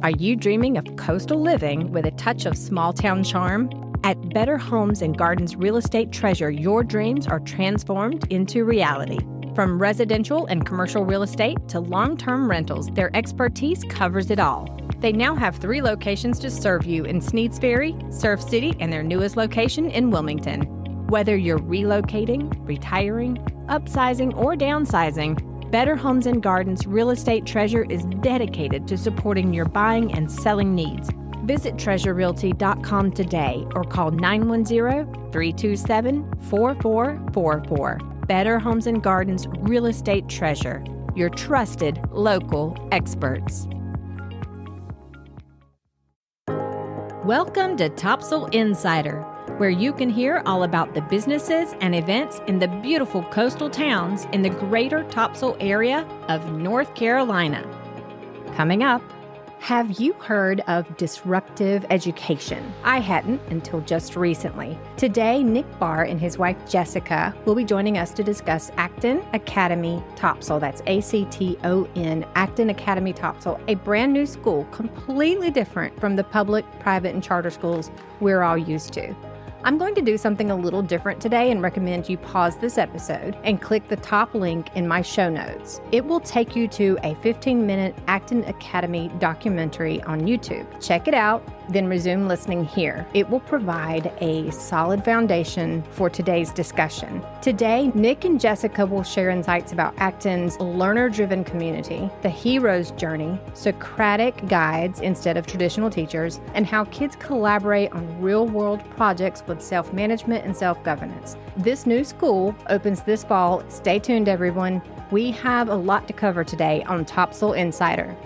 Are you dreaming of coastal living with a touch of small town charm? At Better Homes and Gardens Real Estate Treasure, your dreams are transformed into reality. From residential and commercial real estate to long term rentals, their expertise covers it all. They now have three locations to serve you in Sneads Ferry, Surf City, and their newest location in Wilmington. Whether you're relocating, retiring, upsizing, or downsizing, Better Homes and Gardens Real Estate Treasure is dedicated to supporting your buying and selling needs. Visit treasurerealty.com today or call 910 327 4444. Better Homes and Gardens Real Estate Treasure, your trusted local experts. Welcome to Topsail Insider, where you can hear all about the businesses and events in the beautiful coastal towns in the greater Topsail area of North Carolina. Coming up, have you heard of disruptive education? I hadn't until just recently. Today, Nick Bahr and his wife Jessica will be joining us to discuss Acton Academy Topsail. That's A C T O N, Acton Academy Topsail, a brand new school completely different from the public, private, and charter schools we're all used to. I'm going to do something a little different today and recommend you pause this episode and click the top link in my show notes. It will take you to a 15 minute Acton Academy documentary on YouTube. Check it out, then resume listening here. It will provide a solid foundation for today's discussion. Today, Nick and Jessica will share insights about Acton's learner driven community, the hero's journey, Socratic guides instead of traditional teachers, and how kids collaborate on real world projects with self management and self governance. This new school opens this fall. Stay tuned, everyone. We have a lot to cover today on Topsail Insider.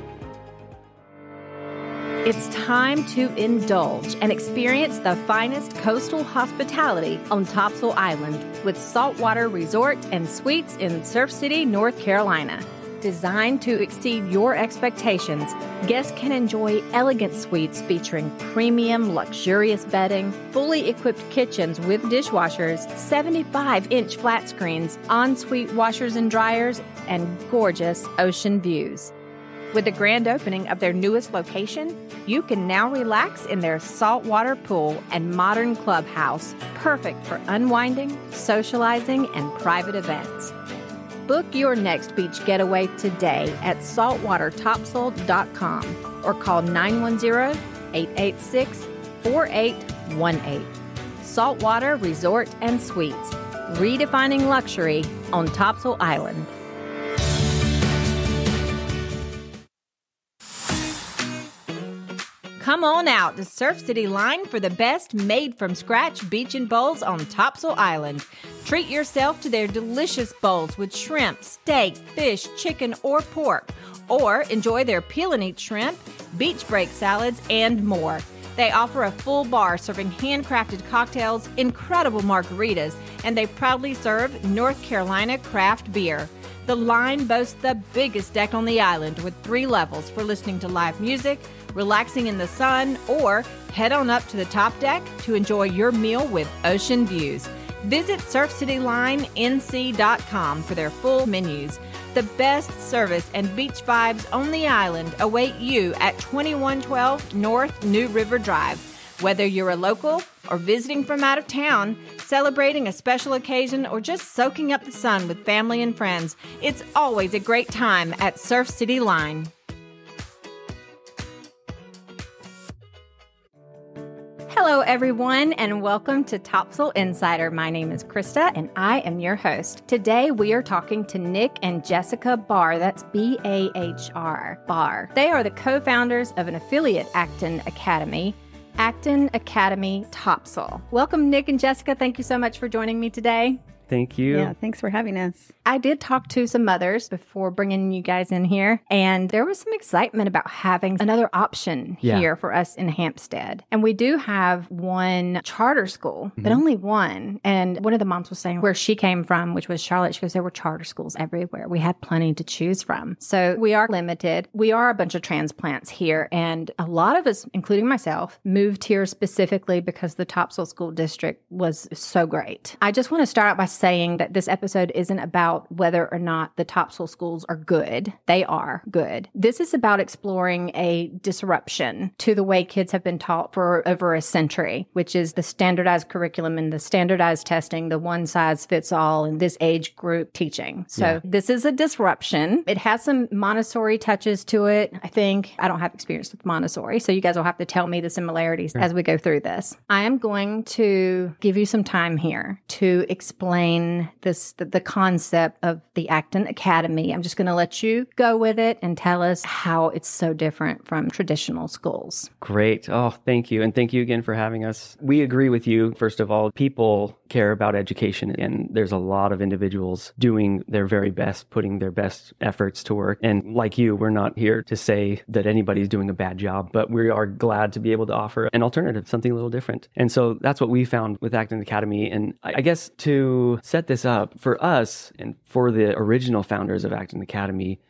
It's time to indulge and experience the finest coastal hospitality on Topsail Island with saltwater resort and suites in Surf City, North Carolina. Designed to exceed your expectations, guests can enjoy elegant suites featuring premium, luxurious bedding, fully equipped kitchens with dishwashers, 75 inch flat screens, ensuite washers and dryers, and gorgeous ocean views. With the grand opening of their newest location, you can now relax in their saltwater pool and modern clubhouse, perfect for unwinding, socializing, and private events. Book your next beach getaway today at saltwatertopsail.com or call 910 886 4818. Saltwater Resort and Suites, redefining luxury on Topsail Island. Come on out to Surf City Line for the best made from scratch beach and bowls on Topsail Island. Treat yourself to their delicious bowls with shrimp, steak, fish, chicken, or pork. Or enjoy their peel and eat shrimp, beach break salads, and more. They offer a full bar serving handcrafted cocktails, incredible margaritas, and they proudly serve North Carolina craft beer. The line boasts the biggest deck on the island with three levels for listening to live music, relaxing in the sun, or head on up to the top deck to enjoy your meal with ocean views. Visit surfcitylinenc.com for their full menus. The best service and beach vibes on the island await you at 2112 North New River Drive. Whether you're a local or visiting from out of town, celebrating a special occasion, or just soaking up the sun with family and friends, it's always a great time at Surf City Line. Hello, everyone, and welcome to Topsail Insider. My name is Krista, and I am your host. Today, we are talking to Nick and Jessica Bahr. That's B A H R, Bahr. They are the co founders of an affiliate Acton Academy. Acton Academy Topsail. Welcome, Nick and Jessica. Thank you so much for joining me today. Thank you. Yeah, thanks for having us. I did talk to some mothers before bringing you guys in here, and there was some excitement about having another option Yeah. here for us in Hampstead. And we do have one charter school, but Mhm. only one. And one of the moms was saying where she came from, which was Charlotte, she goes, there were charter schools everywhere. We had plenty to choose from. So we are limited. We are a bunch of transplants here, and a lot of us, including myself, moved here specifically because the Topsail School District was so great. I just want to start out by saying that this episode isn't about whether or not the Topsail schools are good. They are good. This is about exploring a disruption to the way kids have been taught for over a century, which is the standardized curriculum and the standardized testing, the one size fits all in this age group teaching. So yeah. this is a disruption. It has some Montessori touches to it. I think I don't have experience with Montessori, so you guys will have to tell me the similarities as we go through this. I am going to give you some time here to explain this the, the concept of the Acton Academy. I'm just going to let you go with it and tell us how it's so different from traditional schools. Great. Oh, thank you. And thank you again for having us. We agree with you. First of all, people care about education and there's a lot of individuals doing their very best, putting their best efforts to work. And like you, we're not here to say that anybody's doing a bad job, but we are glad to be able to offer an alternative, something a little different. And so that's what we found with Acton Academy. And I guess to set this up for us and for the original founders of Acton Academy,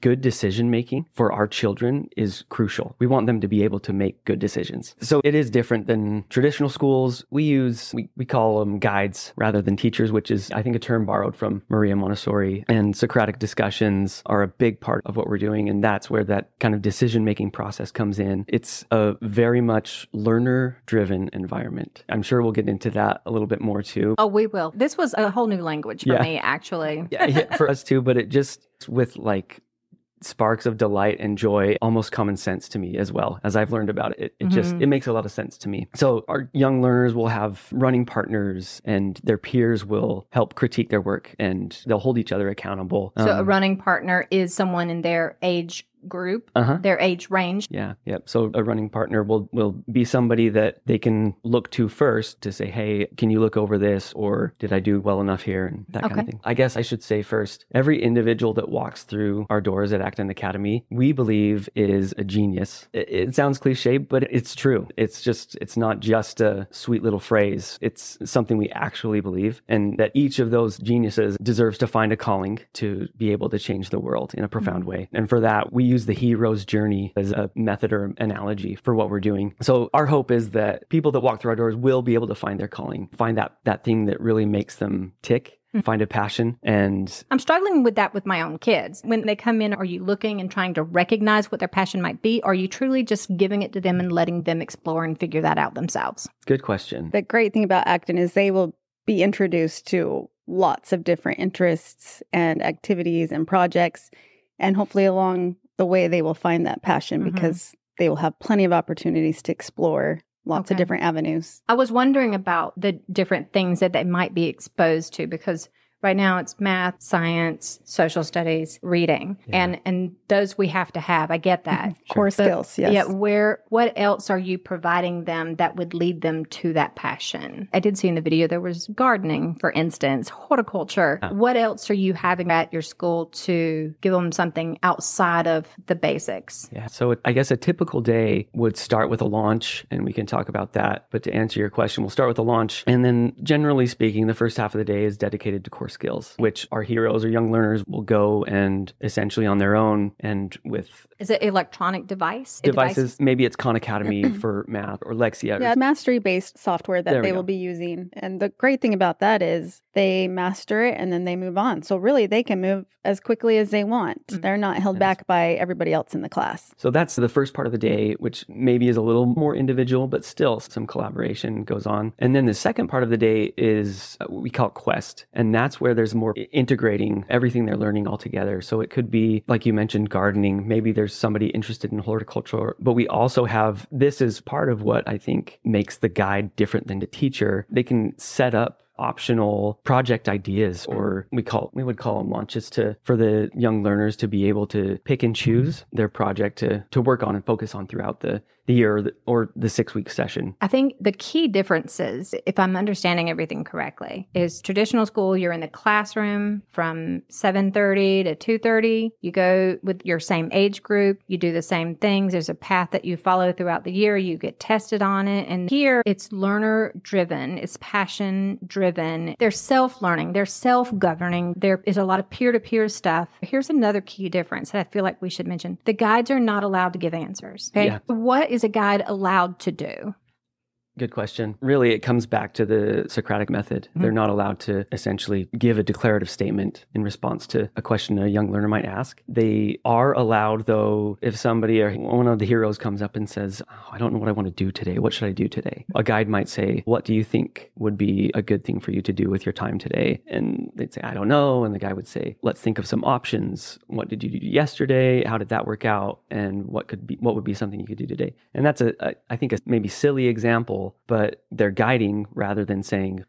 good decision making for our children is crucial. We want them to be able to make good decisions. So it is different than traditional schools. We use, we, we call them guides rather than teachers, which is, I think, a term borrowed from Maria Montessori. And Socratic discussions are a big part of what we're doing. And that's where that kind of decision making process comes in. It's a very much learner driven environment. I'm sure we'll get into that a little bit more too. Oh, we will. This was a whole new language for yeah. me, actually. yeah, yeah, for us too. But it just, with like sparks of delight and joy almost common sense to me as well as i've learned about it. It, it mm-hmm. just it makes a lot of sense to me. So our young learners will have running partners and their peers will help critique their work and they'll hold each other accountable. So um, a running partner is someone in their age group, uh-huh. their age range. Yeah, yep. So a running partner will will be somebody that they can look to first to say, "Hey, can you look over this?" or "Did I do well enough here?" and that okay. kind of thing. I guess I should say first, every individual that walks through our doors at Acton Academy, we believe is a genius. It, it sounds cliche, but it's true. It's just it's not just a sweet little phrase. It's something we actually believe, and that each of those geniuses deserves to find a calling to be able to change the world in a profound mm-hmm. way. And for that, we use the hero's journey as a method or analogy for what we're doing. So our hope is that people that walk through our doors will be able to find their calling, find that that thing that really makes them tick hmm. find a passion and I'm struggling with that with my own kids. When they come in, are you looking and trying to recognize what their passion might be? Or are you truly just giving it to them and letting them explore and figure that out themselves? Good question. The great thing about Acton is they will be introduced to lots of different interests and activities and projects. And hopefully, along the way they will find that passion mm-hmm. because they will have plenty of opportunities to explore lots okay. of different avenues. I was wondering about the different things that they might be exposed to because Right now it's math, science, social studies, reading. Yeah. And and those we have to have. I get that. Mm-hmm. Core but, skills, yes. Yeah, where what else are you providing them that would lead them to that passion? I did see in the video there was gardening, for instance, horticulture. Oh. What else are you having at your school to give them something outside of the basics? Yeah. So I guess a typical day would start with a launch and we can talk about that. But to answer your question, we'll start with a launch and then generally speaking, the first half of the day is dedicated to course skills, which our heroes or young learners will go and essentially on their own and with is it electronic device devices? Maybe it's Khan Academy for math or Lexia. Yeah, mastery based software that they will be using. And the great thing about that is they master it and then they move on. So really, they can move as quickly as they want. Mm-hmm. They're not held yes. back by everybody else in the class. So that's the first part of the day, which maybe is a little more individual, but still some collaboration goes on. And then the second part of the day is uh, we call it Quest, and that's where there's more integrating everything they're learning all together. So it could be, like you mentioned, gardening. Maybe there's somebody interested in horticulture, but we also have this is part of what I think makes the guide different than the teacher. They can set up optional project ideas or we call we would call them launches to for the young learners to be able to pick and choose their project to to work on and focus on throughout the the year or the, or the six week session. I think the key differences, if I'm understanding everything correctly, is traditional school. You're in the classroom from 7:30 to 2:30. You go with your same age group. You do the same things. There's a path that you follow throughout the year. You get tested on it. And here, it's learner driven. It's passion driven. They're self learning. They're self governing. There is a lot of peer to peer stuff. Here's another key difference that I feel like we should mention: the guides are not allowed to give answers. Okay, yeah. what is a guide allowed to do? Good question. Really, it comes back to the Socratic method. Mm-hmm. They're not allowed to essentially give a declarative statement in response to a question a young learner might ask. They are allowed, though, if somebody or one of the heroes comes up and says, oh, I don't know what I want to do today. What should I do today? A guide might say, What do you think would be a good thing for you to do with your time today? And they'd say, I don't know. And the guy would say, Let's think of some options. What did you do yesterday? How did that work out? And what could be what would be something you could do today? And that's a, a I think a maybe silly example, but they're guiding rather than saying,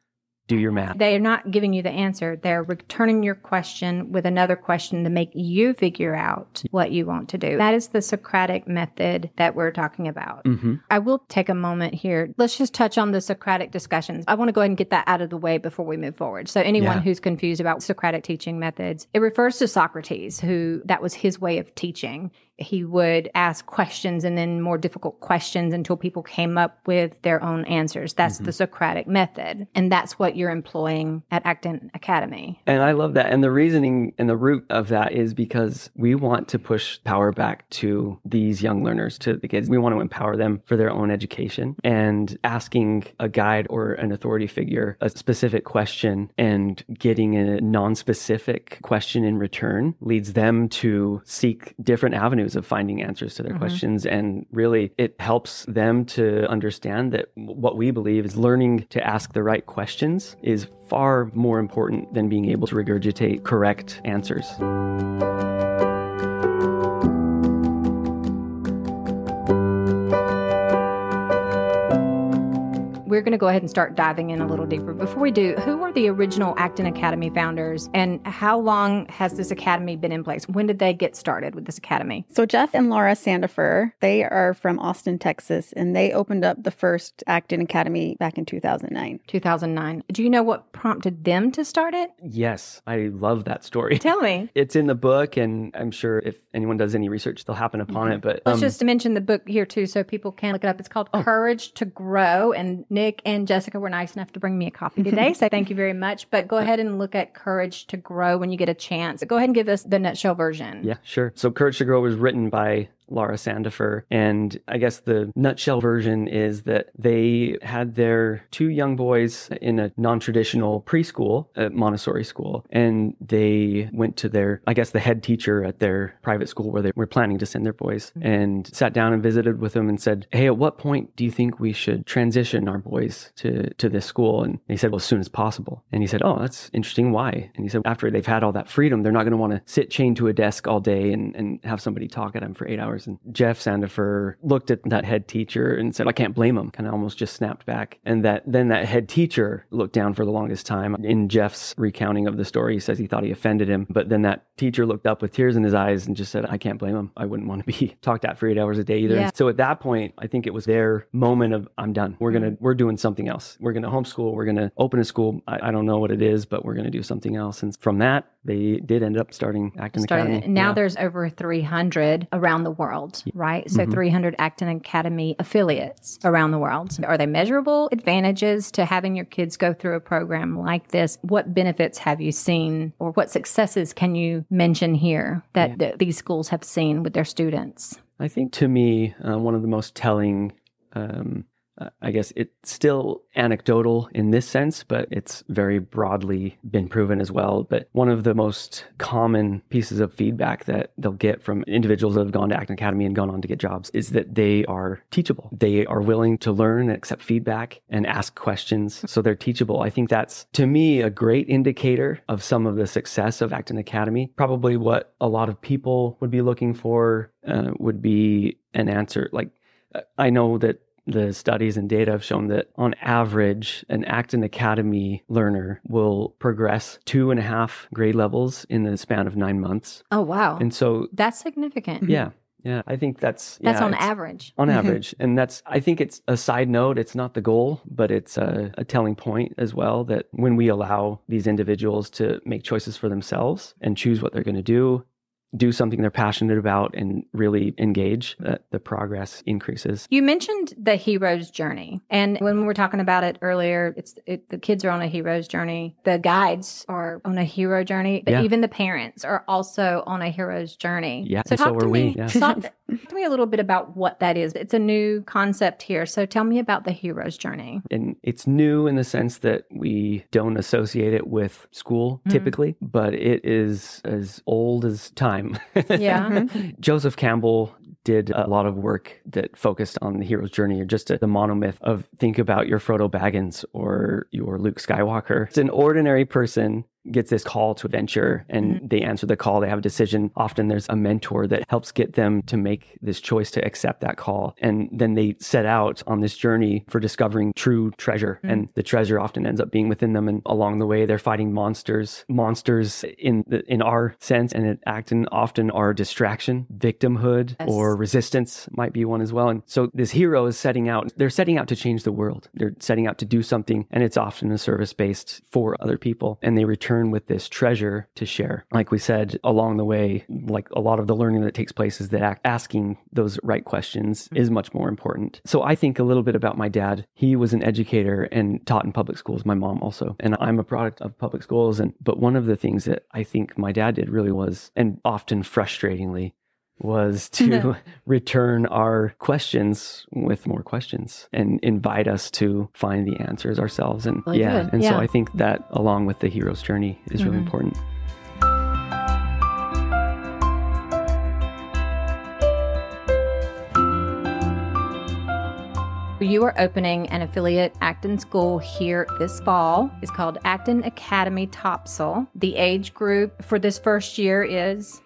do your math. They are not giving you the answer. They're returning your question with another question to make you figure out what you want to do. That is the Socratic method that we're talking about. Mm-hmm. I will take a moment here. Let's just touch on the Socratic discussions. I want to go ahead and get that out of the way before we move forward. So anyone yeah. who's confused about Socratic teaching methods, it refers to Socrates, who that was his way of teaching he would ask questions and then more difficult questions until people came up with their own answers. That's mm-hmm. the Socratic method. And that's what you're employing at Acton Academy. And I love that. And the reasoning and the root of that is because we want to push power back to these young learners, to the kids. We want to empower them for their own education. And asking a guide or an authority figure a specific question and getting a non specific question in return leads them to seek different avenues of finding answers to their mm-hmm. questions. And really, it helps them to understand that what we believe is learning to ask the right questions is far more important than being able to regurgitate correct answers. We're going to go ahead and start diving in a little deeper. Before we do, who were the original Acton Academy founders and how long has this academy been in place? When did they get started with this academy? So, Jeff and Laura Sandefer, they are from Austin, Texas, and they opened up the first Acton Academy back in 2009. 2009. Do you know what prompted them to start it? Yes, I love that story. Tell me. It's in the book, and I'm sure if anyone does any research, they'll happen upon mm-hmm. it. But let's um, just mention the book here too, so people can look it up. It's called oh. Courage to Grow, and Nick and Jessica were nice enough to bring me a copy today. so thank you very much. But go ahead and look at Courage to Grow when you get a chance. Go ahead and give us the nutshell version. Yeah, sure. So Courage to Grow was written by Laura Sandefer. And I guess the nutshell version is that they had their two young boys in a non traditional preschool, a Montessori school, and they went to their, I guess, the head teacher at their private school where they were planning to send their boys mm-hmm. and sat down and visited with them and said, Hey, at what point do you think we should transition our boys to, to this school? And he said, Well, as soon as possible. And he said, Oh, that's interesting. Why? And he said, After they've had all that freedom, they're not going to want to sit chained to a desk all day and, and have somebody talk at them for eight hours and Jeff Sandefer looked at that head teacher and said, I can't blame him, kind of almost just snapped back. And that then that head teacher looked down for the longest time. In Jeff's recounting of the story, he says he thought he offended him. But then that teacher looked up with tears in his eyes and just said, I can't blame him. I wouldn't want to be talked at for eight hours a day either. Yeah. So at that point, I think it was their moment of, I'm done. We're going to, mm-hmm. we're doing something else. We're going to homeschool. We're going to open a school. I, I, don't know what it is, but we're going to do something else. And from that, they did end up starting Acton Academy. Now yeah. there's over 300 around the world right? So mm-hmm. 300 Acton Academy affiliates around the world. Are they measurable advantages to having your kids go through a program like this? What benefits have you seen or what successes can you mention here that yeah. th- these schools have seen with their students? I think to me, uh, one of the most telling um, I guess it's still anecdotal in this sense, but it's very broadly been proven as well. But one of the most common pieces of feedback that they'll get from individuals that have gone to Acton Academy and gone on to get jobs is that they are teachable. They are willing to learn and accept feedback and ask questions. So they're teachable. I think that's, to me, a great indicator of some of the success of Acton Academy. Probably what a lot of people would be looking for uh, would be an answer. Like, I know that the studies and data have shown that on average, an Acton Academy learner will progress two and a half grade levels in the span of nine months. Oh, wow. And so that's significant. Yeah. Yeah, I think that's that's yeah, on average. On mm-hmm. average, and that's I think it's a side note. It's not the goal, but it's a, a, telling point as well that when we allow these individuals to make choices for themselves and choose what they're going to do, do something they're passionate about and really engage, that the progress increases. You mentioned the hero's journey. And when we were talking about it earlier, it's it, the kids are on a hero's journey. The guides are on a hero journey, but Yeah. even the parents are also on a hero's journey. Yeah, So and so talk to we, me. yeah. Talk, talk to me a little bit about what that is. It's a new concept here. So tell me about the hero's journey. And it's new in the sense that we don't associate it with school Mhm. typically, but it is as old as time. Yeah. Mm-hmm. Joseph Campbell did a lot of work that focused on the hero's journey or just a, the monomyth of think about your Frodo Baggins or your Luke Skywalker. It's an ordinary person gets this call to venture and mm-hmm. they answer the call they have a decision. Often there's a mentor that helps get them to make this choice to accept that call. And then they set out on this journey for discovering true treasure. Mm-hmm. And the treasure often ends up being within them. And along the way they're fighting monsters monsters in the, in our sense and it acting often are distraction victimhood Yes. or resistance might be one as well. And so this hero is setting out they're setting out to change the world. They're setting out to do something and it's often a service based for other people. And they return with this treasure to share. Like we said along the way like a lot of the learning that takes place is that asking those right questions mm-hmm. is much more important. So i think a little bit about my dad. He was an educator and taught in public schools my mom also. And i'm a product of public schools. And but one of the things that i think my dad did really was and often frustratingly was to return our questions with more questions and invite us to find the answers ourselves. And Really yeah, and Yeah. so I think that along with the hero's journey is really Mhm. important. You are opening an affiliate Acton school here this fall. It's called Acton Academy Topsail. The age group for this first year is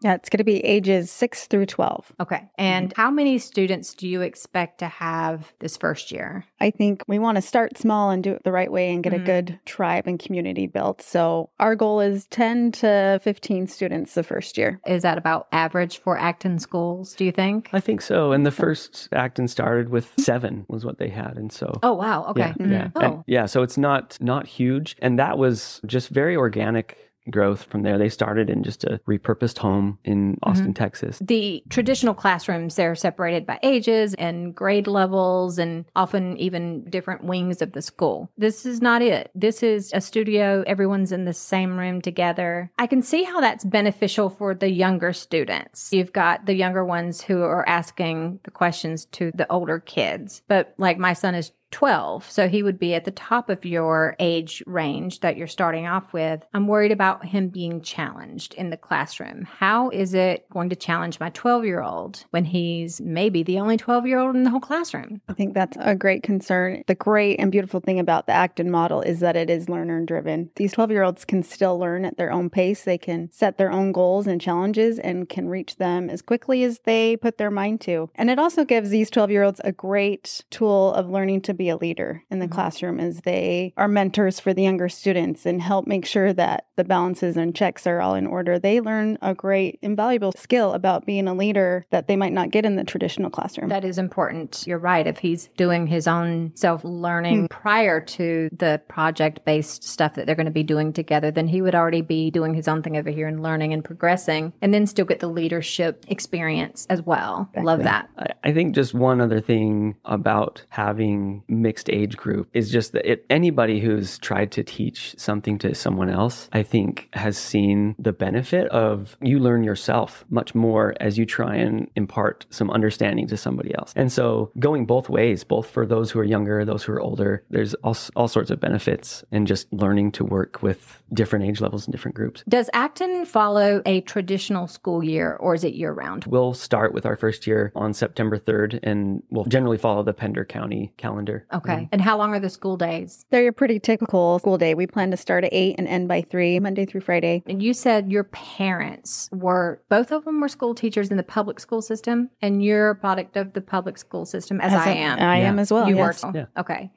Yeah, it's going to be ages 6 through 12. okay. And how many students do you expect to have this first year? I think we want to start small and do it the right way and get Mhm. a good tribe and community built. So our goal is 10 to 15 students the first year. Is that about average for Acton schools, do you think? I think so. And the first Acton started with seven was what they had. And so Oh, wow. Okay. Yeah, yeah, Oh. And- yeah. So it's not not huge, and that was just very organic growth from there. They started in just a repurposed home in Austin, mm-hmm. Texas. The traditional classrooms, they're separated by ages and grade levels and often even different wings of the school. This is not it. This is a studio. Everyone's in the same room together. I can see how that's beneficial for the younger students. You've got the younger ones who are asking the questions to the older kids. But like my son is 12, so he would be at the top of your age range that you're starting off with. I'm worried about him being challenged in the classroom. How is it going to challenge my 12 year old when he's maybe the only 12 year old in the whole classroom? I think that's a great concern. The great and beautiful thing about the Acton model is that it is learner driven. These 12 year olds can still learn at their own pace. They can set their own goals and challenges and can reach them as quickly as they put their mind to. And it also gives these 12 year olds a great tool of learning to be a leader in the Mhm. classroom as they are mentors for the younger students and help make sure that the balances and checks are all in order. They learn a great, invaluable skill about being a leader that they might not get in the traditional classroom. That is important. You're right. If he's doing his own self learning prior to the project based stuff that they're going to be doing together, then he would already be doing his own thing over here and learning and progressing, and then still get the leadership experience as well. Love that. I, I think just one other thing about having mixed age group is just that it, anybody who's tried to teach something to someone else, I think has seen the benefit of you learn yourself much more as you try and impart some understanding to somebody else. And so going both ways, both for those who are younger, those who are older, there's all, all sorts of benefits in just learning to work with different age levels and different groups. Does Acton follow a traditional school year or is it year round? We'll start with our first year on September 3rd and we'll generally follow the Pender County calendar. Okay. And how long are the school days? They're a pretty typical school day. We plan to start at 8 and end by 3, Monday through Friday. And you said your parents were, both of them were school teachers in the public school system, and you're a product of the public school system, as, I am. I Yeah. am as well. you yes. were. Yeah. Okay.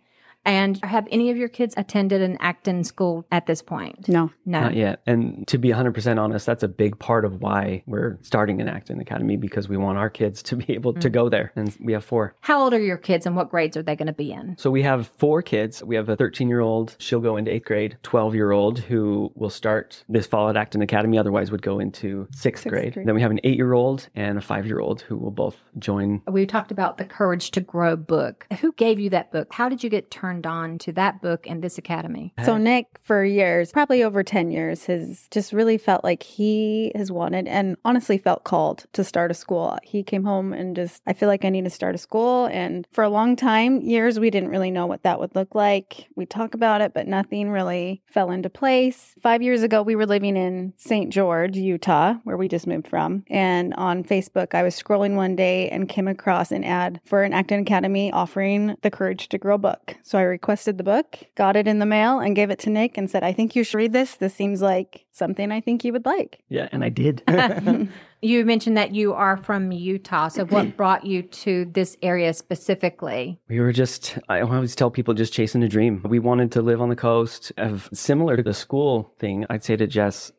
And have any of your kids attended an Acton school at this point? No. No. Not yet. And to be 100% honest, that's a big part of why we're starting an Acton Academy because we want our kids to be able to Mm. go there. And we have four. How old are your kids and what grades are they going to be in? So we have four kids. We have a 13 year old, she'll go into eighth grade, 12 year old who will start this fall at Acton Academy, otherwise would go into sixth, Sixth grade. grade. Then we have an eight year old and a five year old who will both join. We talked about the Courage to Grow book. Who gave you that book? How did you get turned on to that book and this academy? Uh-huh. So Nick, for years, probably over 10 years, has just really felt like he has wanted and honestly felt called to start a school. He came home and just, I feel like I need to start a school. And for a long time, years, we didn't really know what that would look like. We talk about it, but nothing really fell into place. Five years ago, we were living in St. George, Utah, where we just moved from. And on Facebook, I was scrolling one day and came across an ad for an Acton Academy offering the Courage to Grow book. So I requested the book, got it in the mail, and gave it to Nick and said, I think you should read this. This seems like something I think you would like. Yeah, and I did. You mentioned that you are from Utah. So, what brought you to this area specifically? We were just, I always tell people just chasing a dream. We wanted to live on the coast of similar to the school thing. I'd say to Jess,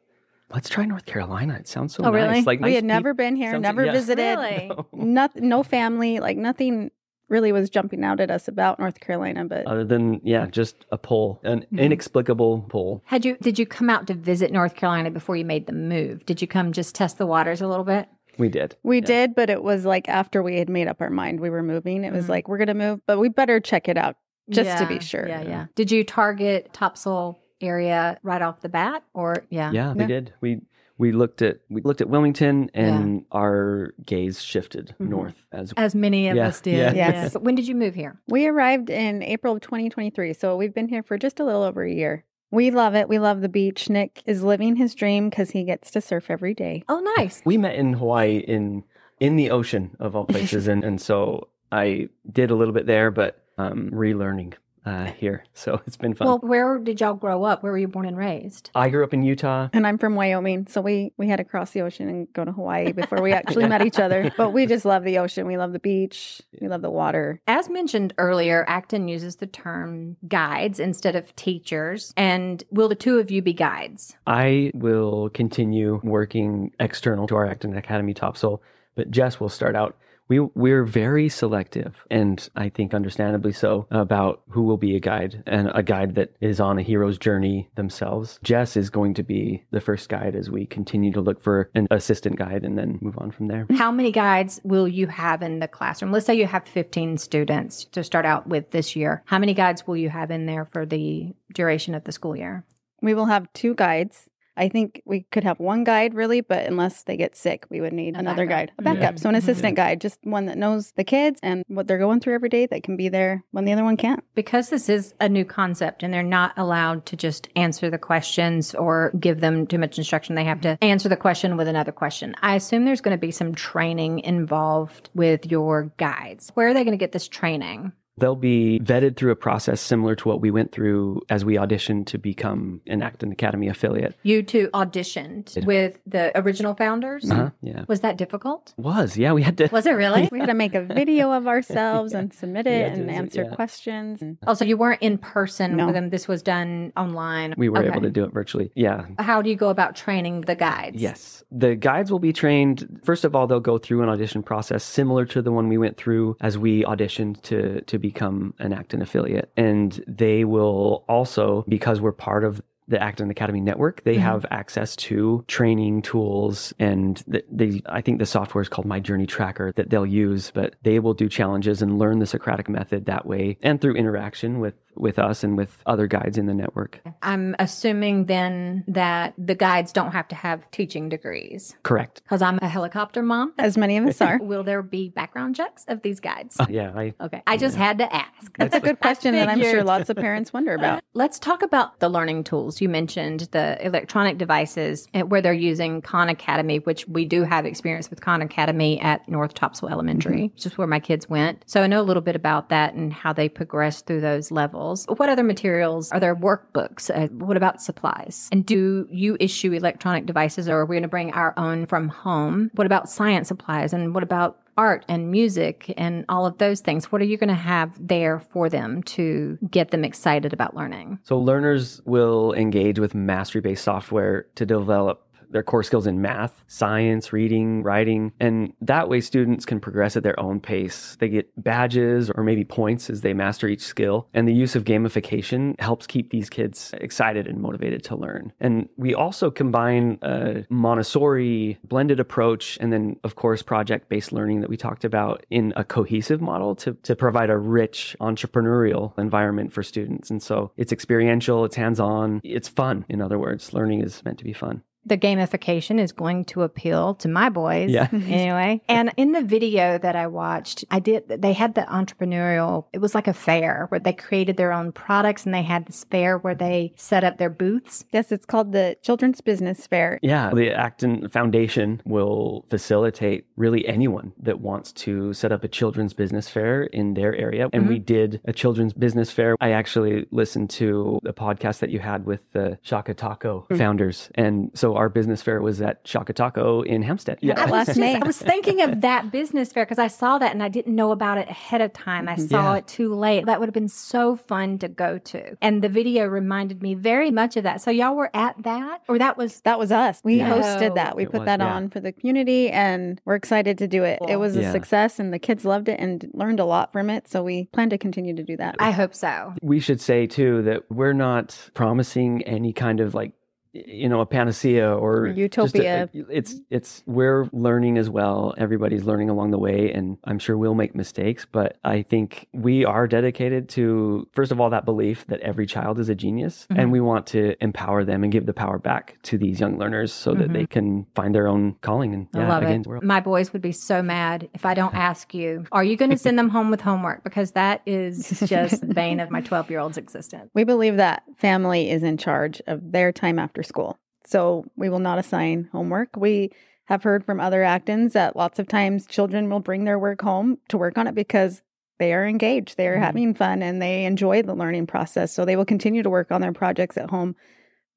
let's try North Carolina. It sounds so Oh, nice. really? Like we nice had never peop- been here, sounds- never yeah. visited. Really? No, no family, like nothing really was jumping out at us about North Carolina, but Other than, yeah, just a pull, an Mm-hmm. inexplicable pull. Had you did you come out to visit North Carolina before you made the move? Did you come just test the waters a little bit? We did. we Yeah. did, but it was like after we had made up our mind we were moving. It was Mhm. like, we're going to move, but we better check it out just to be Yeah, sure. Yeah, yeah. Did you target Topsail area right off the bat, or yeah? Yeah, we Yeah. did. We we looked at we looked at Wilmington and our gaze shifted Mhm. north as As many of Yeah, us did. yeah. Yes. When did you move here? We arrived in April of 2023, so we've been here for just a little over a year. We love it. We love the beach. Nick is living his dream because he gets to surf every day. Oh, nice. we met in Hawaii in in the ocean of all places and and so I did a little bit there but um relearning uh here. So it's been fun. Well, where did y'all grow up? Where were you born and raised? I grew up in Utah. And I'm from Wyoming, so we we had to cross the ocean and go to Hawaii before we actually met each other. But we just love the ocean. We love the beach. We love the water. As mentioned earlier, Acton uses the term guides instead of teachers. And will the two of you be guides? I will continue working external to our Acton Academy Topsail, but Jess will start out. We we're very selective, and I think understandably so, about who will be a guide and a guide that is on a hero's journey themselves. Jess is going to be the first guide as we continue to look for an assistant guide and then move on from there. How many guides will you have in the classroom? Let's say you have 15 students to start out with this year. How many guides will you have in there for the duration of the school year? We will have two guides. I think we could have one guide really, but unless they get sick, we would need A another backup. guide, a backup. So an assistant guide, just one that knows the kids and what they're going through every day that can be there when the other one can't. Because this is a new concept and they're not allowed to just answer the questions or give them too much instruction, they have to mm-hmm. answer the question with another question. I assume there's going to be some training involved with your guides. Where are they going to get this training? They'll be vetted through a process similar to what we went through as we auditioned to become an Acton Academy affiliate. You two auditioned Yeah. with the original founders. Uh-huh. Yeah. Was that difficult? Was, yeah, we had to. Was it really? We had to make a video of ourselves and submit it and it, answer yeah. questions. And Oh, so you weren't in person No. with them. This was done online. We were Okay. able to do it virtually. Yeah. How do you go about training the guides? Yes. The guides will be trained. First of all, they'll go through an audition process similar to the one we went through as we auditioned to, to become an Acton affiliate. And they will also, because we're part of the Acton Academy network, they Mhm. have access to training tools and th- they, I think the software is called My Journey Tracker that they'll use, but they will do challenges and learn the Socratic method that way and through interaction with, with us and with other guides in the network. I'm assuming then that the guides don't have to have teaching degrees Correct. because I'm a helicopter mom. as many of us are. Will there be background checks of these guides? Uh, yeah, I, Okay. I just had to ask. That's a good question that I'm sure lots of parents wonder about. Let's talk about the learning tools. You mentioned the electronic devices where they're using Khan Academy, which we do have experience with Khan Academy at North Topsail Elementary, which is where my kids went. So I know a little bit about that and how they progress through those levels. Materials. What other materials? Are there workbooks? Uh, what about supplies? And do you issue electronic devices or are we going to bring our own from home? What about science supplies? And what about art and music and all of those things. What are you going to have there for them to get them excited about learning? So, learners will engage with mastery based software to develop their core skills in math, science, reading, writing. And that way, students can progress at their own pace. They get badges or maybe points as they master each skill. And the use of gamification helps keep these kids excited and motivated to learn. And we also combine a Montessori blended approach and then, of course, project based learning that we talked about in a cohesive model to, to provide a rich entrepreneurial environment for students. And so it's experiential, it's hands on, it's fun. In other words, learning is meant to be fun the gamification is going to appeal to my boys yeah. anyway and in the video that i watched i did they had the entrepreneurial it was like a fair where they created their own products and they had this fair where they set up their booths yes it's called the children's business fair yeah the acton foundation will facilitate really anyone that wants to set up a children's business fair in their area and mm-hmm. we did a children's business fair i actually listened to the podcast that you had with the shaka taco mm-hmm. founders and so our business fair was at Shaka Taco in Hampstead. Yeah, last May. I was thinking of that business fair because I saw that and I didn't know about it ahead of time. I saw yeah. it too late. That would have been so fun to go to. And the video reminded me very much of that. So y'all were at that, or that was that was us. We yeah. hosted oh. that. We it put was, that yeah. on for the community, and we're excited to do it. Cool. It was a success, and the kids loved it and learned a lot from it. So we plan to continue to do that. I hope so. We should say too that we're not promising any kind of like you know a panacea or utopia a, it's it's we're learning as well everybody's learning along the way and i'm sure we'll make mistakes but i think we are dedicated to first of all that belief that every child is a genius mm-hmm. and we want to empower them and give the power back to these young learners so mm-hmm. that they mm-hmm. can find their own calling and yeah, love again, it. my boys would be so mad if i don't ask you are you going to send them home with homework because that is just the bane of my 12 year old's existence we believe that family is in charge of their time after after school. So we will not assign homework. We have heard from other Actons that lots of times children will bring their work home to work on it because they are engaged, they are mm-hmm. having fun, and they enjoy the learning process. So they will continue to work on their projects at home,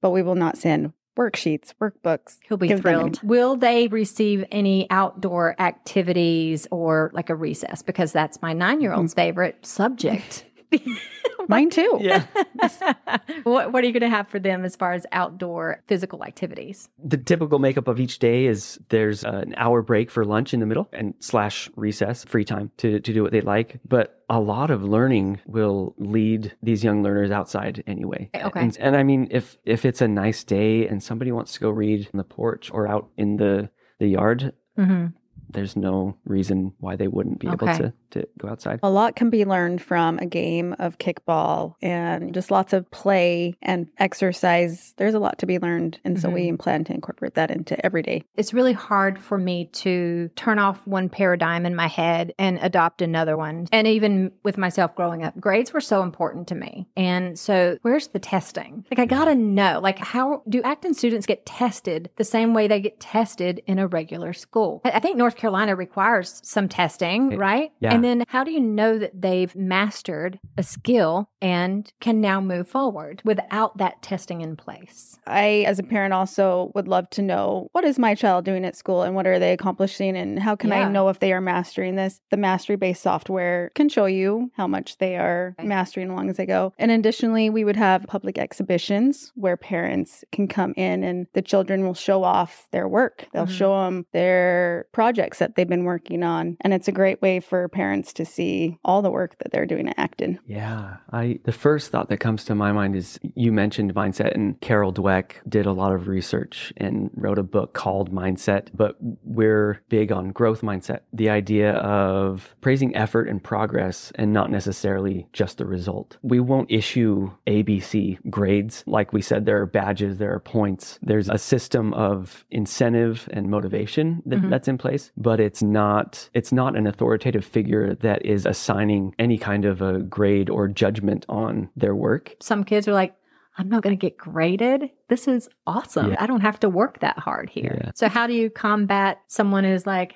but we will not send worksheets, workbooks. He'll be thrilled. Will they receive any outdoor activities or like a recess? Because that's my nine year old's mm-hmm. favorite subject. Mine too. Yeah. what, what are you going to have for them as far as outdoor physical activities? The typical makeup of each day is there's an hour break for lunch in the middle and slash recess, free time to, to do what they like. But a lot of learning will lead these young learners outside anyway. Okay. And, and I mean, if if it's a nice day and somebody wants to go read on the porch or out in the the yard, mm-hmm there's no reason why they wouldn't be okay. able to, to go outside. A lot can be learned from a game of kickball and just lots of play and exercise. There's a lot to be learned. And mm-hmm. so we mm-hmm. plan to incorporate that into every day. It's really hard for me to turn off one paradigm in my head and adopt another one. And even with myself growing up, grades were so important to me. And so where's the testing? Like, I gotta know, like, how do Acton students get tested the same way they get tested in a regular school? I think North North Carolina requires some testing, right? Yeah. And then how do you know that they've mastered a skill and can now move forward without that testing in place? I, as a parent, also would love to know what is my child doing at school and what are they accomplishing and how can yeah. I know if they are mastering this? The mastery based software can show you how much they are right. mastering along as they go. And additionally, we would have public exhibitions where parents can come in and the children will show off their work. They'll mm-hmm. show them their projects that they've been working on. And it's a great way for parents to see all the work that they're doing at Acton. Yeah. I the first thought that comes to my mind is you mentioned mindset and Carol Dweck did a lot of research and wrote a book called Mindset, but we're big on growth mindset. The idea of praising effort and progress and not necessarily just the result. We won't issue ABC grades. Like we said, there are badges, there are points. There's a system of incentive and motivation that, mm-hmm. that's in place but it's not it's not an authoritative figure that is assigning any kind of a grade or judgment on their work. Some kids are like, I'm not going to get graded. This is awesome. Yeah. I don't have to work that hard here. Yeah. So how do you combat someone who's like,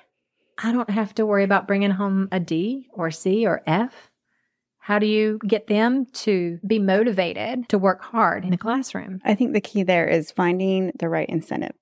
I don't have to worry about bringing home a D or C or F? How do you get them to be motivated to work hard in the classroom? I think the key there is finding the right incentive.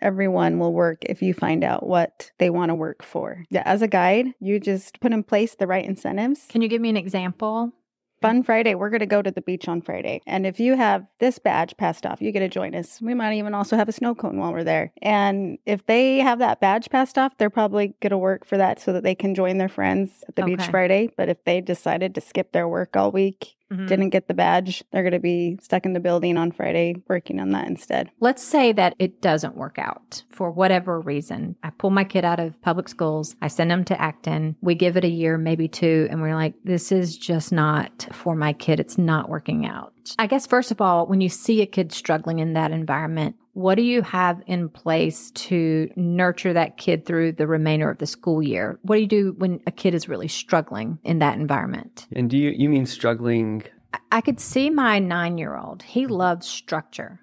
Everyone will work if you find out what they want to work for. Yeah, as a guide, you just put in place the right incentives. Can you give me an example? Fun Friday, we're going to go to the beach on Friday. And if you have this badge passed off, you get to join us. We might even also have a snow cone while we're there. And if they have that badge passed off, they're probably going to work for that so that they can join their friends at the beach Friday. But if they decided to skip their work all week, Mhm. didn't get the badge, they're going to be stuck in the building on Friday working on that instead. Let's say that it doesn't work out for whatever reason. I pull my kid out of public schools. I send them to Acton. We give it a year, maybe two, and we're like, this is just not for my kid. It's not working out. I guess, first of all, when you see a kid struggling in that environment, what do you have in place to nurture that kid through the remainder of the school year? What do you do when a kid is really struggling in that environment? And do you you mean struggling? I- I could see my nine year old. He mm-hmm. loves structure.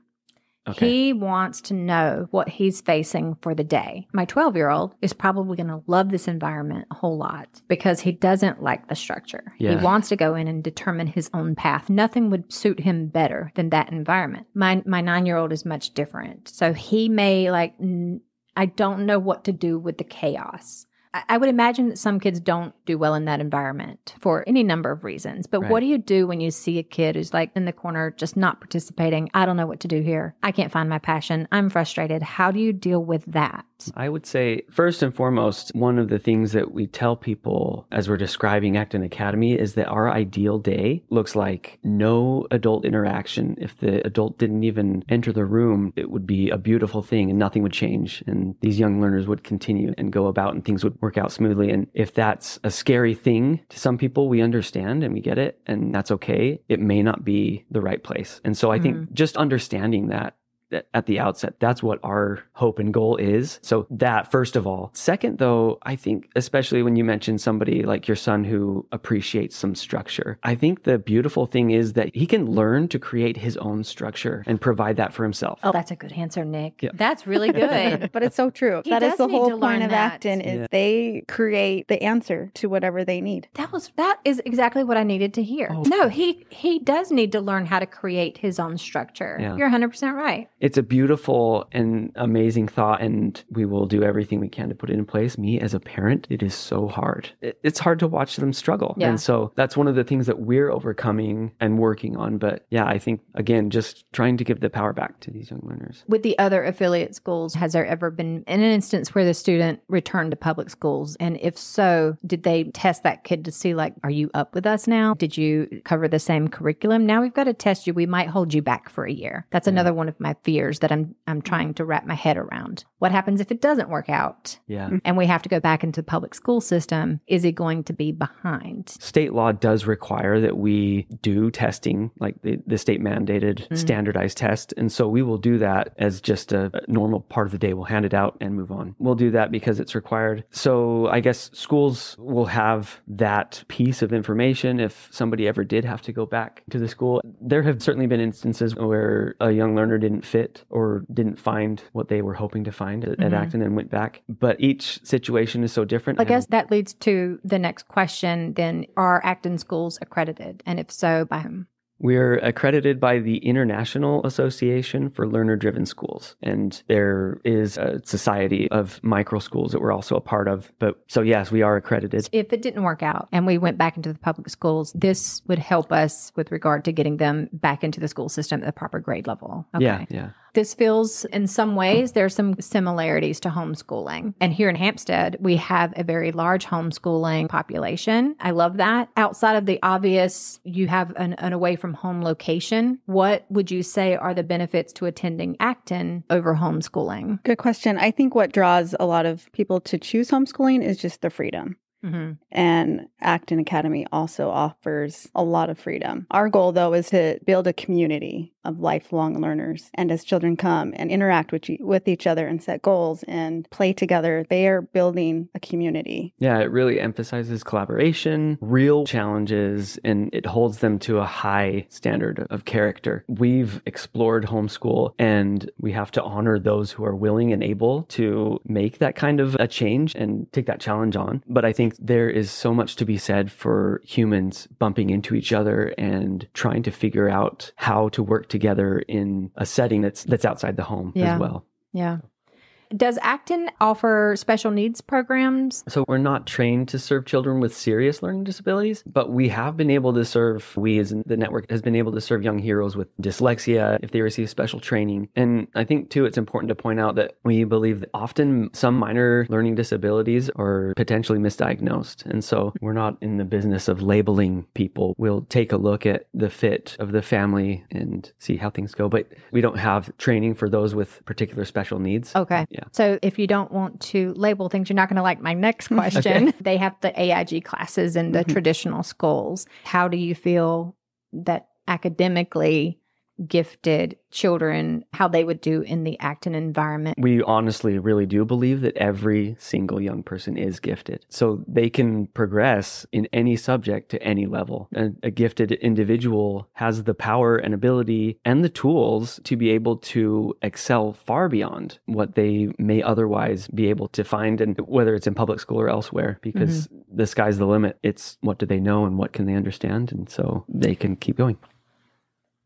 Okay. He wants to know what he's facing for the day. My 12 year old is probably going to love this environment a whole lot because he doesn't like the structure. Yeah. He wants to go in and determine his own path. Nothing would suit him better than that environment. My, my nine year old is much different. So he may like, n- I don't know what to do with the chaos. I- would imagine that some kids don't do well in that environment for any number of reasons. But Right. what do you do when you see a kid who's like in the corner, just not participating? I don't know what to do here. I can't find my passion. I'm frustrated. How do you deal with that? I would say, first and foremost, one of the things that we tell people as we're describing Acton Academy is that our ideal day looks like no adult interaction. If the adult didn't even enter the room, it would be a beautiful thing and nothing would change. And these young learners would continue and go about and things would work out smoothly. And if that's a scary thing to some people, we understand and we get it. And that's okay. It may not be the right place. And so I think mm-hmm. just understanding that at- at the outset. That's what our hope and goal is. So that first of all. Second though, I think especially when you mention somebody like your son who appreciates some structure. I think the beautiful thing is that he can learn to create his own structure and provide that for himself. Oh, that's a good answer, Nick. Yeah. That's really good. but it's so true. He that is the whole point of that. Acton is Yeah. they create the answer to whatever they need. That was that is exactly what I needed to hear. Oh. No, he he does need to learn how to create his own structure. Yeah. You're 100% right. It's a beautiful and amazing thought, and we will do everything we can to put it in place. Me, as a parent, it is so hard. It's hard to watch them struggle. Yeah. And so that's one of the things that we're overcoming and working on. But yeah, I think, again, just trying to give the power back to these young learners. With the other affiliate schools, has there ever been an instance where the student returned to public schools? And if so, did they test that kid to see, like, are you up with us now? Did you cover the same curriculum? Now we've got to test you. We might hold you back for a year. That's another one of my fears that I'm I'm trying to wrap my head around. What happens if it doesn't work out? Yeah. And we have to go back into the public school system. Is it going to be behind? State law does require that we do testing, like the, the state mandated Mhm. standardized test. And so we will do that as just a, a normal part of the day. We'll hand it out and move on. We'll do that because it's required. So I guess schools will have that piece of information if somebody ever did have to go back to the school. There have certainly been instances where a young learner didn't fit or didn't find what they were hoping to find at, at Mhm. Acton and went back. But each situation is so different. I guess that leads to the next question then are Acton schools accredited? And if so, by whom? We're accredited by the International Association for Learner Driven Schools. And there is a society of micro schools that we're also a part of. But so, yes, we are accredited. If it didn't work out and we went back into the public schools, this would help us with regard to getting them back into the school system at the proper grade level. Okay. Yeah, yeah. This feels, in some ways, there's some similarities to homeschooling. And here in Hampstead, we have a very large homeschooling population. I love that. Outside of the obvious, you have an, an away from home location. What would you say are the benefits to attending Acton over homeschooling? Good question. I think what draws a lot of people to choose homeschooling is just the freedom. Mm-hmm. And Acton Academy also offers a lot of freedom. Our goal, though, is to build a community of lifelong learners. And as children come and interact with, with each other and set goals and play together, they are building a community. Yeah, it really emphasizes collaboration, real challenges, and it holds them to a high standard of character. We've explored homeschool and we have to honor those who are willing and able to make that kind of a change and take that challenge on. But I think there is so much to be said for humans bumping into each other and trying to figure out how to work together in a setting that's that's outside the home Yeah. as well. Yeah. Does Acton offer special needs programs? So we're not trained to serve children with serious learning disabilities, but we have been able to serve, we as the network has been able to serve young heroes with dyslexia if they receive special training. And I think too, it's important to point out that we believe that often some minor learning disabilities are potentially misdiagnosed. And so we're not in the business of labeling people. We'll take a look at the fit of the family and see how things go. But we don't have training for those with particular special needs. Okay. Yeah. So if you don't want to label things, you're not going to like my next question. They have the AIG classes in the Mhm. traditional schools. How do you feel that academically gifted children, how they would do in the Acton environment? We honestly really do believe that every single young person is gifted. So they can progress in any subject to any level. And a gifted individual has the power and ability and the tools to be able to excel far beyond what they may otherwise be able to find, and whether it's in public school or elsewhere, because mm-hmm. the sky's the limit. It's what do they know and what can they understand? And so they can keep going.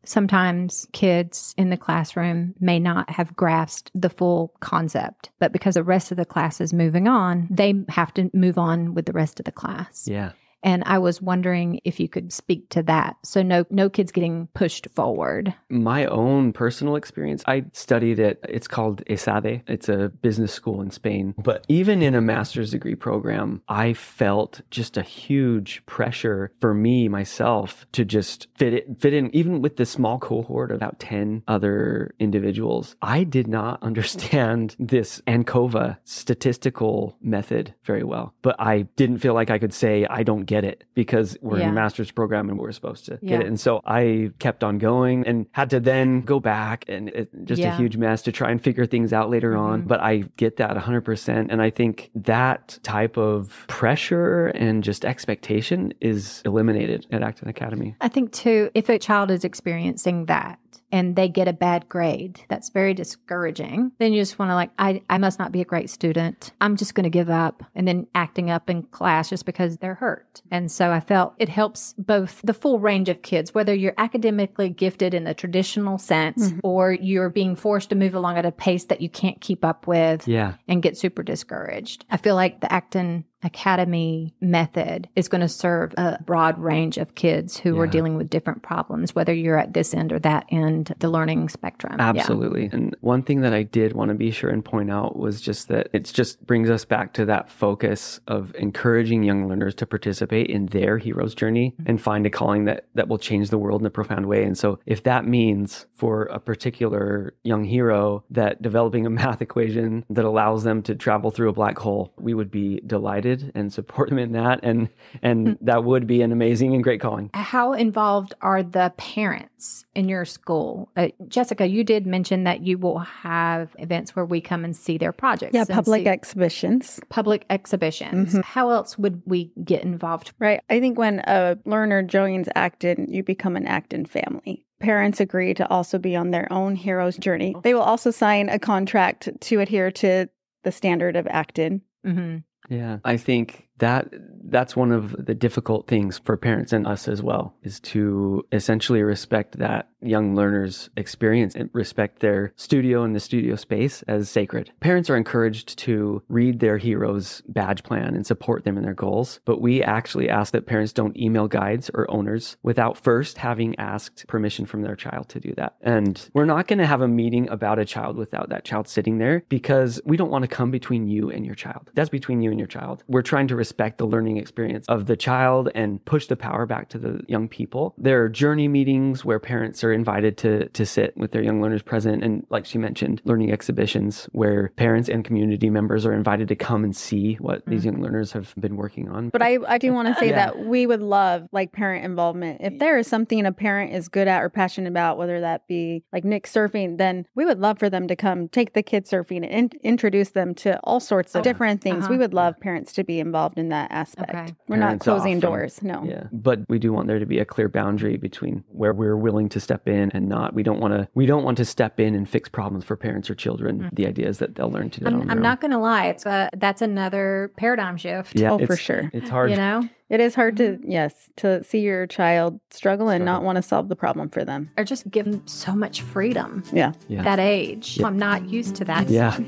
Sometimes kids in the classroom may not have grasped the full concept, but because the rest of the class is moving on, they have to move on with the rest of the class. Yeah. And I was wondering if you could speak to that. So no no kids getting pushed forward. my own personal experience, I studied at, it's called ESADE. It's a business school in Spain. But even in a master's degree program, I felt just a huge pressure for me, myself, to just fit it, fit in, even with this small cohort of about 10 other individuals. I did not understand this ANCOVA statistical method very well, but I didn't feel like I could say, I don't get it because we're in a master's program and we're supposed to Yeah. get it. And so I kept on going and had to then go back and it, just Yeah. a huge mess to try and figure things out later on. Mhm. But I get that 100%. And I think that type of pressure and just expectation is eliminated at Acton Academy. I think too, if a child is experiencing that and they get a bad grade, that's very discouraging. Then you just want to like, I, I must not be a great student. I'm just going to give up and then acting up in class just because they're hurt. And so I felt it helps both the full range of kids, whether you're academically gifted in the traditional sense Mhm. or you're being forced to move along at a pace that you can't keep up with Yeah. and get super discouraged. I feel like the Acton Academy method is going to serve a broad range of kids who are dealing with different problems, whether you're at this end or that end, the learning spectrum. Yeah. Absolutely. And one thing that I did want to be sure and point out was just that it just brings us back to that focus of encouraging young learners to participate in their hero's journey Mm-hmm. and find a calling that that will change the world in a profound way. And so if that means for a particular young hero that developing a math equation that allows them to travel through a black hole, we would be delighted and support them in that and and Mm-hmm. that would be an amazing and great calling. How involved are the parents in your school? Uh, Jessica, you did mention that you will have events where we come and see their projects. Yeah, public see- exhibitions. public exhibitions. Mhm. How else would we get involved? Right. I think when a learner joins Acton, you become an Acton family. Parents agree to also be on their own hero's journey. They will also sign a contract to adhere to the standard of Acton. hmm Yeah, I think that that's one of the difficult things for parents and us as well is to essentially respect that young learners experience and respect their studio and the studio space as sacred. Parents are encouraged to read their heroes badge plan and support them in their goals, but we actually ask that parents don't email guides or owners without first having asked permission from their child to do that. And we're not going to have a meeting about a child without that child sitting there because we don't want to come between you and your child. That's between you and your child. We're trying to respect the learning experience of the child and push the power back to the young people. There are journey meetings where parents are invited to to sit with their young learners present and like she mentioned, learning exhibitions where parents and community members are invited to come and see what these young learners have been working on. But I, I do want to say Yeah. that we would love like parent involvement. If there is something a parent is good at or passionate about, whether that be like Nick surfing, then we would love for them to come take the kids surfing and in- introduce them to all sorts of different things. Uh-huh. We would love parents to be involved in that aspect. Okay. We're not closing often- doors. No. Yeah, but we do want there to be a clear boundary between where we're willing to step in and not. We don't want to. We don't want to step in and fix problems for parents or children. Mm-hmm. The idea is that they'll learn to do it. I'm, their I'm own. not going to lie. It's a, that's another paradigm shift. Yeah, Oh, for sure. It's hard. You know, It is hard to, mm-hmm. yes, to see your child struggle and not want to solve the problem for them. or just give them so much freedom. Yeah. Yeah. That age. I'm not used to that. Yeah.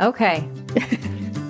Okay.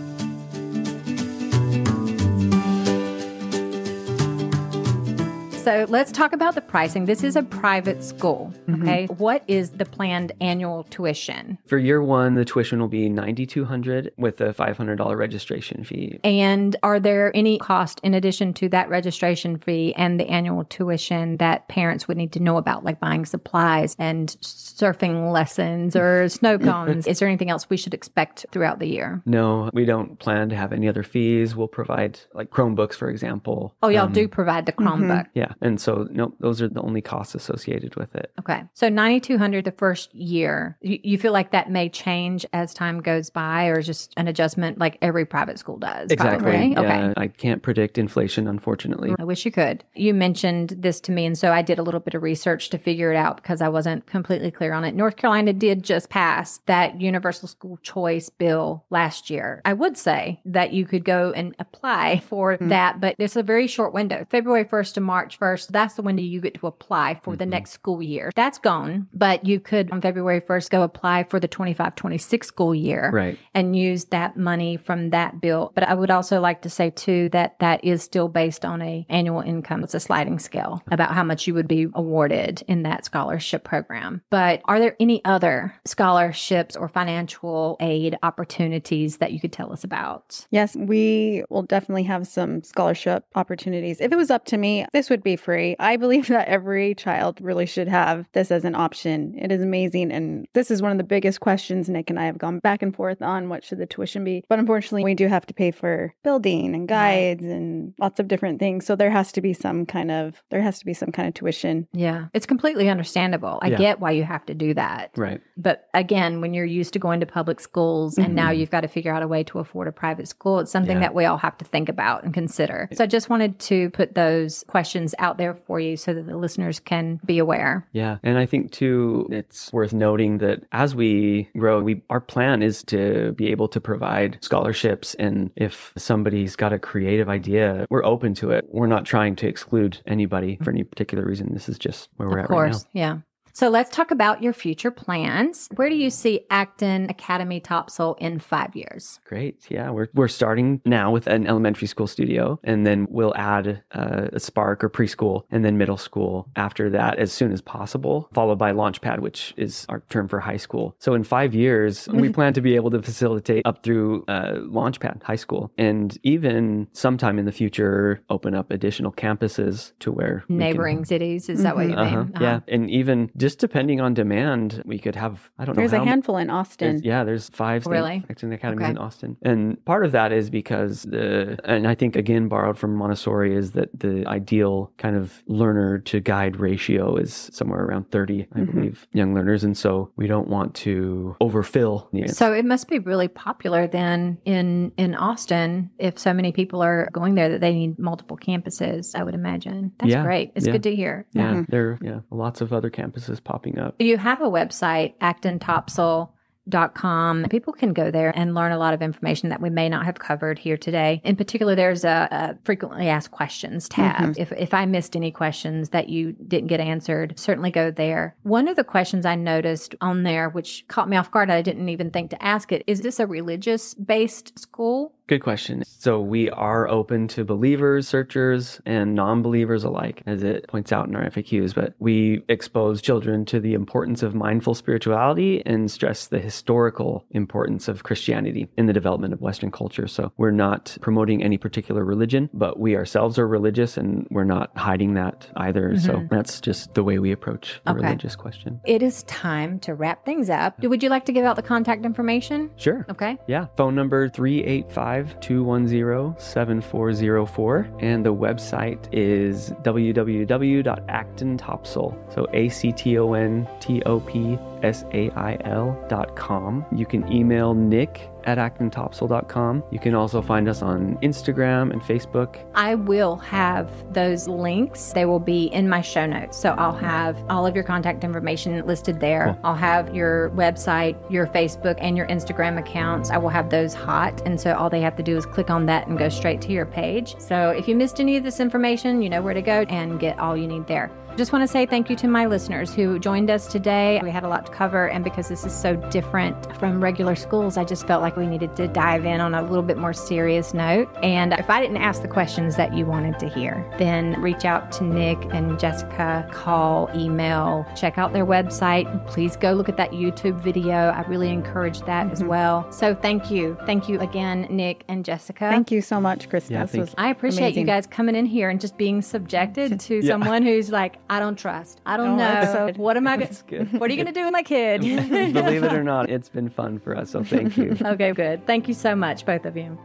So let's talk about the pricing. This is a private school. Okay. What is the planned annual tuition? For year one, the tuition will be ninety two hundred with a five hundred dollar registration fee. And are there any cost in addition to that registration fee and the annual tuition that parents would need to know about, like buying supplies and surfing lessons or snow cones? is there anything else we should expect throughout the year? No, we don't plan to have any other fees. We'll provide like Chromebooks, for example. Oh, y'all Um, do provide the Chromebook. Yeah, and so no, those are the only costs associated with it. Okay. So 9200 the first year. You, you feel like that may change as time goes by or just an adjustment like every private school does? Exactly. Probably? Yeah, Okay. I can't predict inflation, unfortunately. I wish you could. You mentioned this to me, and so I did a little bit of research to figure it out because I wasn't completely clear on it. North Carolina did just pass that universal school choice bill last year. I would say that you could go and apply for hmm. that, but it's a very short window February 1st to March 1st. That's the window you get to apply for the mm-hmm. next school year. That's gone, but you could on February 1st go apply for the 25 26 school year Right. and use that money from that bill. But I would also like to say too that that is still based on a annual income. It's a sliding scale about how much you would be awarded in that scholarship program. But are there any other scholarships or financial aid opportunities that you could tell us about? Yes, we will definitely have some scholarship opportunities. If it was up to me, this would be free. I believe that every child really should have this as an option. It is amazing. And this is one of the biggest questions Nick and I have gone back and forth on what should the tuition be. But unfortunately, we do have to pay for building and guides and lots of different things. So there has to be some kind of there has to be some kind of tuition. Yeah, it's completely understandable. I Yeah. get why you have to do that. Right. But again, when you're used to going to public schools and now mm-hmm. you've got to figure out a way to afford a private school, it's something Yeah. that we all have to think about and consider. So I just wanted to put those questions out there for you so that the listeners can be aware. Yeah, and I think too, it's worth noting that as we grow, we our plan is to be able to provide scholarships, and if somebody's got a creative idea, we're open to it. We're not trying to exclude anybody for any particular reason. This is just where we're of at right now. course. Yeah. So let's talk about your future plans. Where do you see Acton Academy Topsail in five years? Great. Yeah, we're we're starting now with an elementary school studio, and then we'll add uh, a Spark or preschool, and then middle school after that as soon as possible, followed by Launchpad, which is our term for high school. So in five years, we plan to be able to facilitate up through uh, Launchpad High School, and even sometime in the future, open up additional campuses to where we can- Neighboring cities. Is that what you mean? Uh-huh. Uh-huh. Yeah, and even just depending on demand, we could have I don't know There's a how m- handful in Austin. there's- yeah, there's five state Really? Acton academies Okay. in Austin, and part of that is because the and I think again borrowed from Montessori is that the ideal kind of learner to guide ratio is somewhere around 30, I Mhm. believe, young learners, and so we don't want to overfill. the So it must be really popular then in in Austin if so many people are going there that they need multiple campuses. I would imagine. That's Yeah, great. It's yeah. good to hear. yeah, Mhm. there are yeah lots of other campuses popping up. You have a website, actontopsail.com. People can go there and learn a lot of information that we may not have covered here today. In particular, there's a, a frequently asked questions tab. Mm-hmm. If, if I missed any questions that you didn't get answered, certainly go there. One of the questions I noticed on there, which caught me off guard, I didn't even think to ask it, is this a religious based school? Good question. So we are open to believers, searchers, and non believers alike, as it points out in our FAQs. But we expose children to the importance of mindful spirituality and stress the historical importance of Christianity in the development of Western culture. So we're not promoting any particular religion, but we ourselves are religious and we're not hiding that either. Mm-hmm. So that's just the way we approach the okay. religious question. It is time to wrap things up. Would you like to give out the contact information? Sure. Okay. Yeah. Phone number 385 210 7404. And the website is www.actontopsail. So A C T O N T O P S A I L dot com. You can email Nick at actontopsail.com. You can also find us on Instagram and Facebook. I will have those links. They will be in my show notes. So I'll have all of your contact information listed there. Cool. I'll have your website, your Facebook, and your Instagram accounts. I will have those hot. And so all they have to do is click on that and go straight to your page. So if you missed any of this information, you know where to go and get all you need there. Just want to say thank you to my listeners who joined us today. We had a lot to cover, and because this is so different from regular schools, I just felt like we needed to dive in on a little bit more serious note. And if I didn't ask the questions that you wanted to hear, then reach out to Nick and Jessica, call, email, check out their website. Please go look at that YouTube video. I really encourage that mm-hmm. as well. So thank you. Thank you again, Nick and Jessica. Thank you so much, Krista. Yeah, I appreciate amazing. you guys coming in here and just being subjected to yeah. someone who's like, I don't trust. I don't oh, know. So what am I going to What are you going to do with my kid? Believe it or not, it's been fun for us. So thank you. okay, good. Thank you so much, both of you.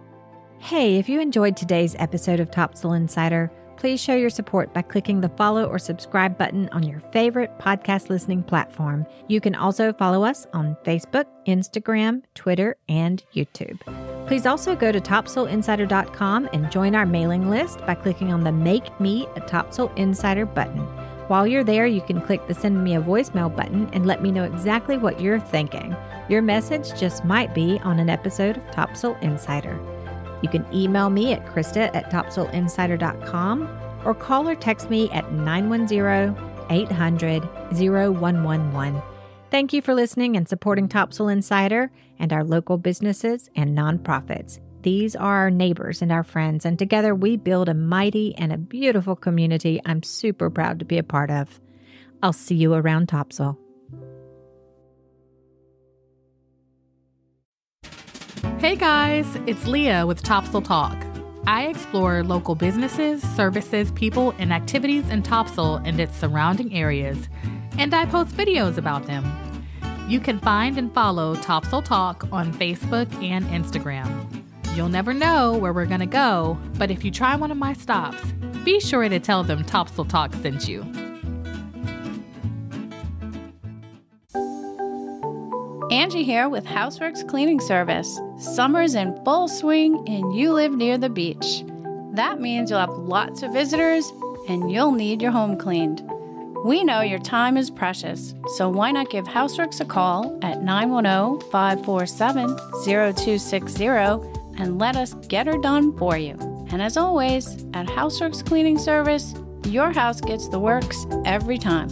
Hey, if you enjoyed today's episode of Topsail Insider, please show your support by clicking the follow or subscribe button on your favorite podcast listening platform. You can also follow us on Facebook, Instagram, Twitter, and YouTube. Please also go to topsailinsider.com and join our mailing list by clicking on the Make Me a Topsail Insider button. While you're there, you can click the Send Me a Voicemail button and let me know exactly what you're thinking. Your message just might be on an episode of Topsail Insider. You can email me at Krista at topsailinsider.com or call or text me at 910 800 0111. Thank you for listening and supporting Topsail Insider and our local businesses and nonprofits. These are our neighbors and our friends, and together we build a mighty and a beautiful community I'm super proud to be a part of. I'll see you around Topsail. Hey guys, it's Leah with Topsail Talk. I explore local businesses, services, people, and activities in Topsail and its surrounding areas, and I post videos about them. You can find and follow Topsail Talk on Facebook and Instagram. You'll never know where we're going to go, but if you try one of my stops, be sure to tell them Topsail Talk sent you. Angie here with Houseworks Cleaning Service. Summer's in full swing and you live near the beach. That means you'll have lots of visitors and you'll need your home cleaned. We know your time is precious, so why not give Houseworks a call at 910 547 0260 and let us get her done for you. And as always, at Houseworks Cleaning Service, your house gets the works every time.